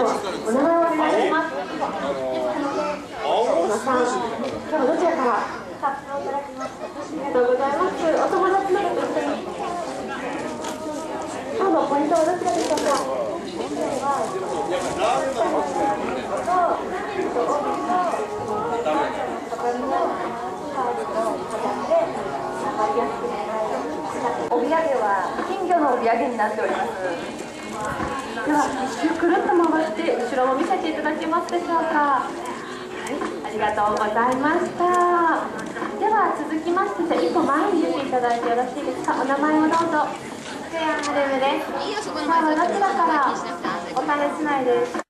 ではお名前をお願いします小野さん今日はどちらからありがとうございますお友達などと一緒に今日のポイントはどちらでしょうかお土産は金魚のお土産になっております。では一周くるっと回って後ろも見せていただけますでしょうか。はいありがとうございました。では続きまして一歩前に出ていただいてよろしいですか。お名前をどうぞ。福山はるむです今日はどちらからお種市内です